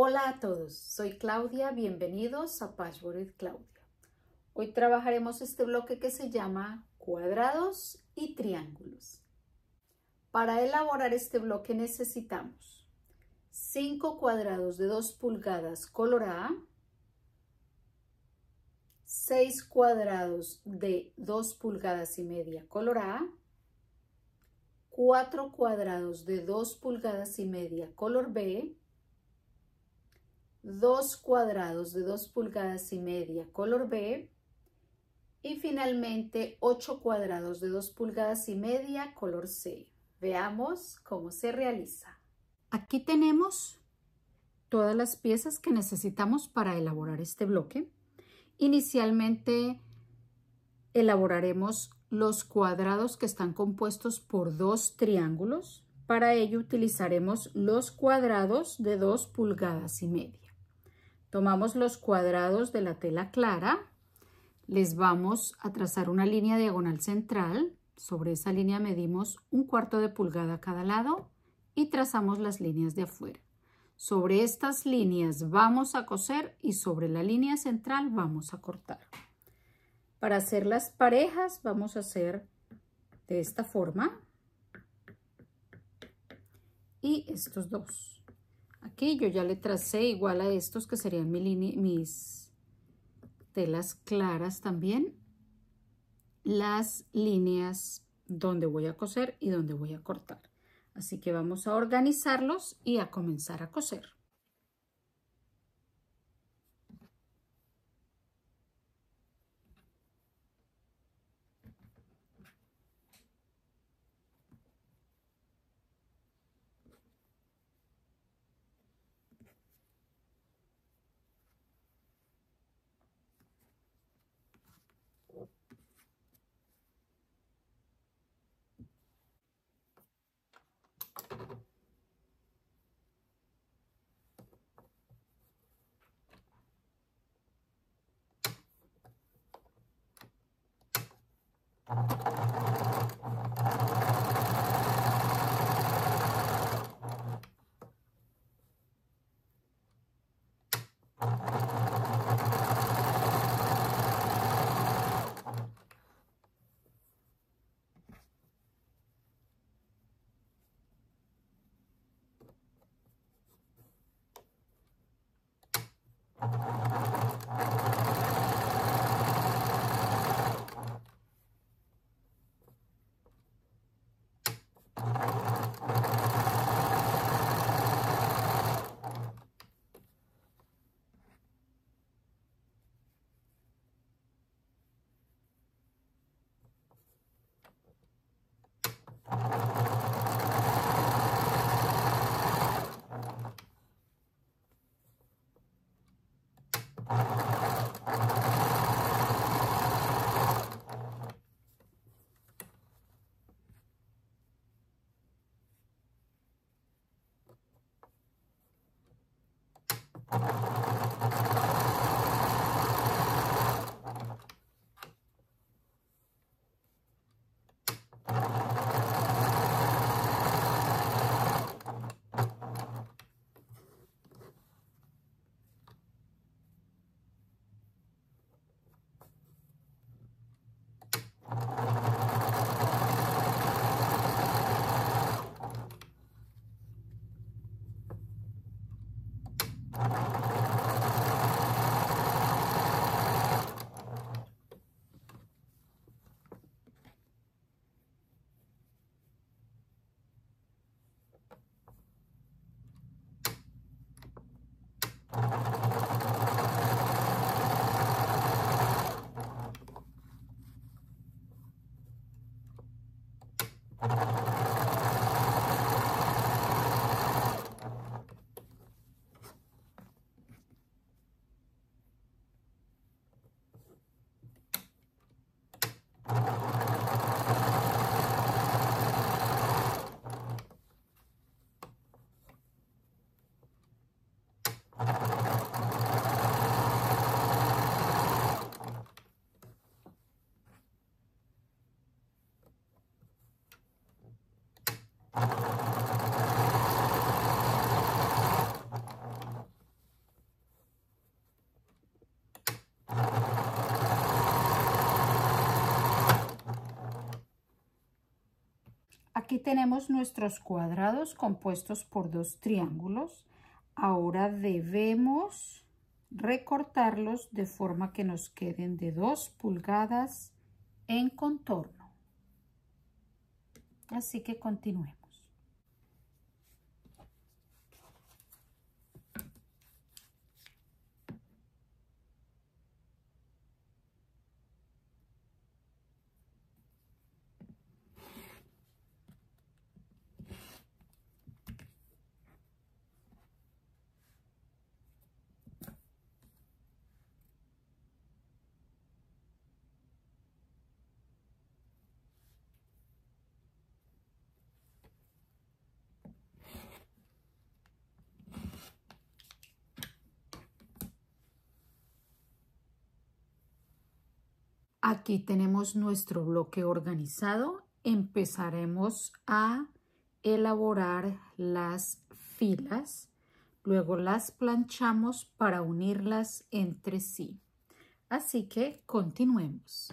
Hola a todos, soy Claudia, bienvenidos a with Claudia. Hoy trabajaremos este bloque que se llama cuadrados y triángulos. Para elaborar este bloque necesitamos 5 cuadrados de 2 pulgadas color A, 6 cuadrados de 2 pulgadas y media color A, 4 cuadrados de 2 pulgadas y media color B, 2 cuadrados de 2 pulgadas y media color B y finalmente 8 cuadrados de 2 pulgadas y media color C. Veamos cómo se realiza. Aquí tenemos todas las piezas que necesitamos para elaborar este bloque. Inicialmente elaboraremos los cuadrados que están compuestos por dos triángulos. Para ello utilizaremos los cuadrados de 2 pulgadas y media. Tomamos los cuadrados de la tela clara, les vamos a trazar una línea diagonal central. Sobre esa línea medimos un cuarto de pulgada a cada lado y trazamos las líneas de afuera. Sobre estas líneas vamos a coser y sobre la línea central vamos a cortar. Para hacer las parejas vamos a hacer de esta forma y estos dos. Aquí yo ya le tracé igual a estos que serían mis telas claras también las líneas donde voy a coser y donde voy a cortar. Así que vamos a organizarlos y a comenzar a coser. Aquí tenemos nuestros cuadrados compuestos por dos triángulos. Ahora debemos recortarlos de forma que nos queden de 2 pulgadas en contorno. Así que continuemos. Aquí tenemos nuestro bloque organizado. Empezaremos a elaborar las filas. Luego las planchamos para unirlas entre sí. Así que continuemos.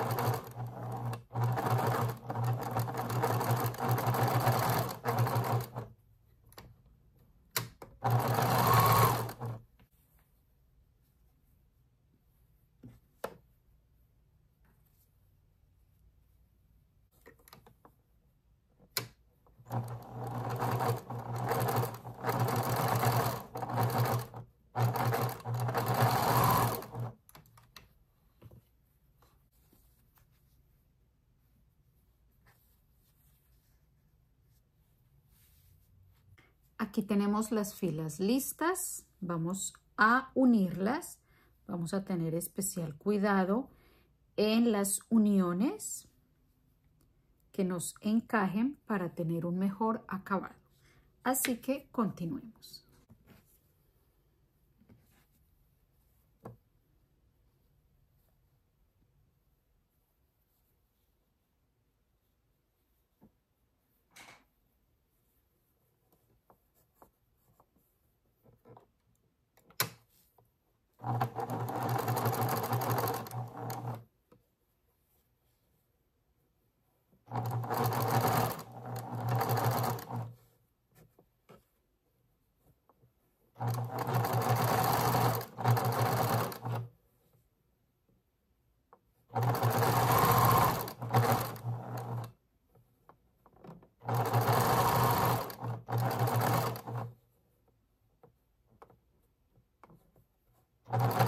Aquí tenemos las filas listas. Vamos a unirlas. Vamos a tener especial cuidado en las uniones que nos encajen para tener un mejor acabado. Así que continuemos. you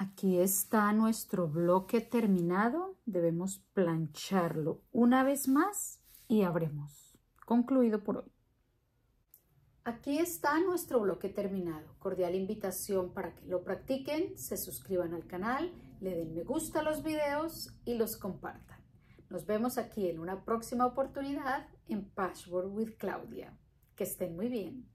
Aquí está nuestro bloque terminado. Debemos plancharlo una vez más y habremos concluido por hoy. Aquí está nuestro bloque terminado. Cordial invitación para que lo practiquen, se suscriban al canal, le den me gusta a los videos y los compartan. Nos vemos aquí en una próxima oportunidad en Patchwork with Claudia. Que estén muy bien.